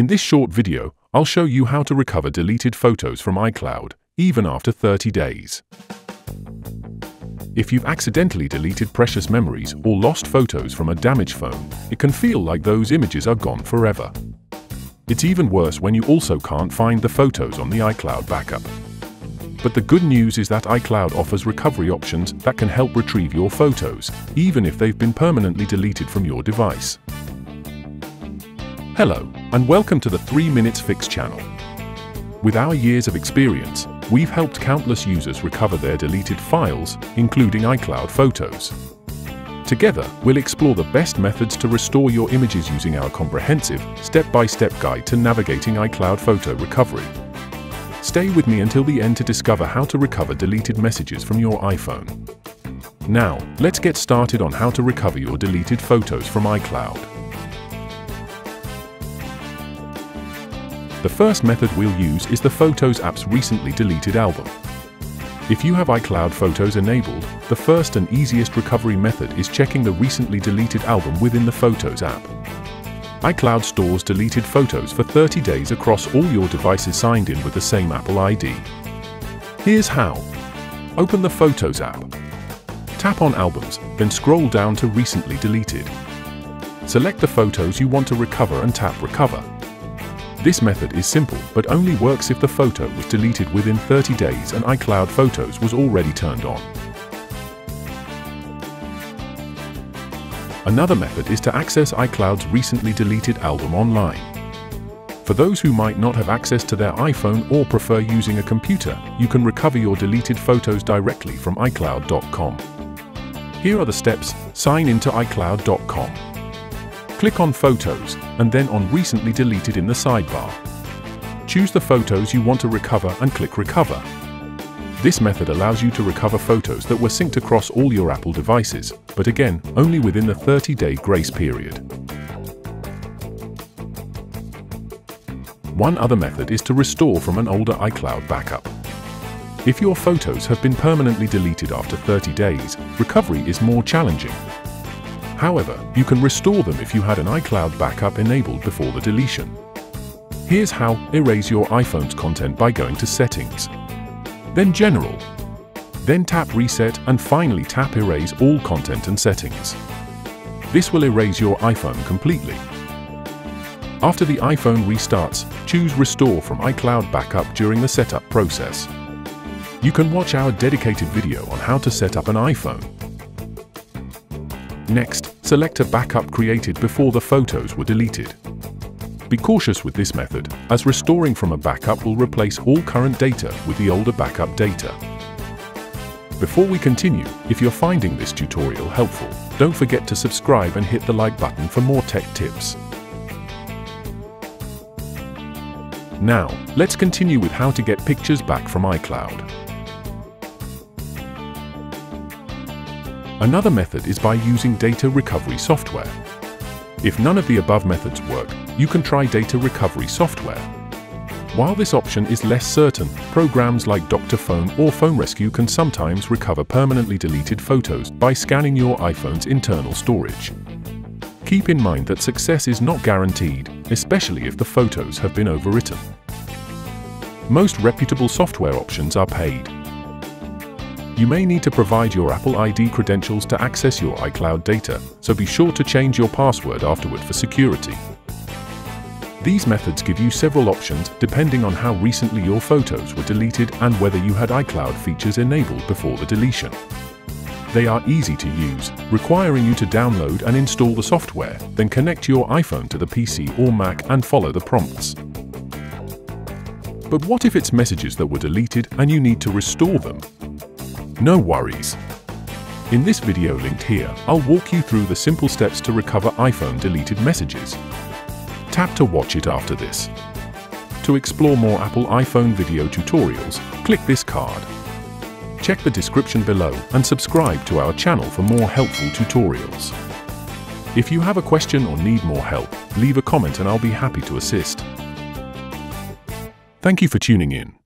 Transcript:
In this short video, I'll show you how to recover deleted photos from iCloud, even after 30 days. If you've accidentally deleted precious memories or lost photos from a damaged phone, it can feel like those images are gone forever. It's even worse when you also can't find the photos on the iCloud backup. But the good news is that iCloud offers recovery options that can help retrieve your photos, even if they've been permanently deleted from your device. Hello, and welcome to the 3 Minutes Fix channel. With our years of experience, we've helped countless users recover their deleted files, including iCloud photos. Together, we'll explore the best methods to restore your images using our comprehensive, step-by-step -step guide to navigating iCloud photo recovery. Stay with me until the end to discover how to recover deleted messages from your iPhone. Now, let's get started on how to recover your deleted photos from iCloud. The first method we'll use is the Photos app's recently deleted album. If you have iCloud Photos enabled, the first and easiest recovery method is checking the recently deleted album within the Photos app iCloud stores deleted photos for 30 days across all your devices signed in with the same Apple ID. Here's how. Open the Photos app. Tap on Albums, then scroll down to Recently Deleted. Select the photos you want to recover and tap Recover. This method is simple, but only works if the photo was deleted within 30 days and iCloud Photos was already turned on. Another method is to access iCloud's recently deleted album online. For those who might not have access to their iPhone or prefer using a computer, you can recover your deleted photos directly from iCloud.com. Here are the steps. Sign into iCloud.com. Click on Photos, and then on Recently Deleted in the sidebar. Choose the photos you want to recover and click Recover. This method allows you to recover photos that were synced across all your Apple devices, but again, only within the 30-day grace period. One other method is to restore from an older iCloud backup. If your photos have been permanently deleted after 30 days, recovery is more challenging. However, you can restore them if you had an iCloud backup enabled before the deletion. Here's how erase your iPhone's content by going to Settings, then General. Then tap Reset and finally tap Erase all content and settings. This will erase your iPhone completely. After the iPhone restarts, choose Restore from iCloud Backup during the setup process. You can watch our dedicated video on how to set up an iPhone. Next, select a backup created before the photos were deleted. Be cautious with this method, as restoring from a backup will replace all current data with the older backup data. Before we continue, if you're finding this tutorial helpful, don't forget to subscribe and hit the like button for more tech tips. Now, let's continue with how to get pictures back from iCloud. Another method is by using data recovery software. If none of the above methods work, you can try data recovery software. While this option is less certain, programs like Dr.Fone or Phone Rescue can sometimes recover permanently deleted photos by scanning your iPhone's internal storage. Keep in mind that success is not guaranteed, especially if the photos have been overwritten. Most reputable software options are paid. You may need to provide your Apple ID credentials to access your iCloud data, so be sure to change your password afterward for security. These methods give you several options depending on how recently your photos were deleted and whether you had iCloud features enabled before the deletion. They are easy to use, requiring you to download and install the software, then connect your iPhone to the PC or Mac and follow the prompts. But what if it's messages that were deleted and you need to restore them? No worries. In this video linked here, I'll walk you through the simple steps to recover iPhone deleted messages. Tap to watch it after this. To explore more Apple iPhone video tutorials, click this card. Check the description below and subscribe to our channel for more helpful tutorials. If you have a question or need more help, leave a comment and I'll be happy to assist. Thank you for tuning in.